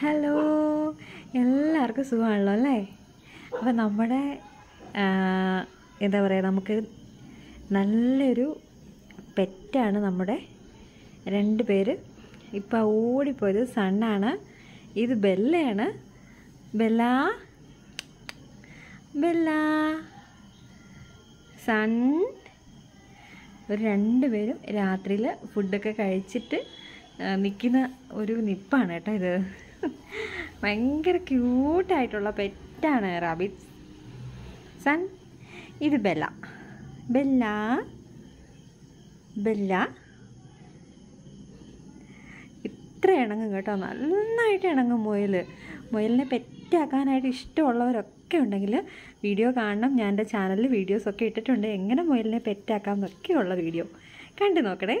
Hello എല്ലാവർക്കും സുഖമാണല്ലോ അല്ലേ? അപ്പോൾ നമ്മുടെ എന്താ പറയുക നമുക്ക് നല്ലൊരു പെറ്റാണ് നമ്മുടെ രണ്ട് പേര്. ഇപ്പം ഓടിപ്പോയത് സണ്ണാണ്. ഇത് ബെല്ലയാണ്. ബെല്ല? ബെല്ല? സൺ? ഒരു രണ്ട് രണ്ടുപേരും രാത്രിയിൽ ഫുഡൊക്കെ കഴിച്ചിട്ട് നിൽക്കുന്ന ഒരു നിപ്പാണ് കേട്ടോ ഇത്. ഭയങ്കര ക്യൂട്ടായിട്ടുള്ള പെറ്റാണ് റാബിറ്റ് സൺ ഇത് ബെല്ല. Bella Bella. ഇത്ര ഇണങ്ങും കേട്ടോ. നന്നായിട്ട് ഇണങ്ങും മുയൽ മുയലിനെ പെറ്റാക്കാനായിട്ട് ഇഷ്ടമുള്ളവരൊക്കെ ഉണ്ടെങ്കിൽ വീഡിയോ കാണണം. ഞാൻ എന്റെ ചാനലിൽ വീഡിയോസൊക്കെ ഇട്ടിട്ടുണ്ട്. എങ്ങനെ മുയലിനെ പെറ്റാക്കാം എന്നൊക്കെയുള്ള വീഡിയോ. കണ്ടു നോക്കണേ.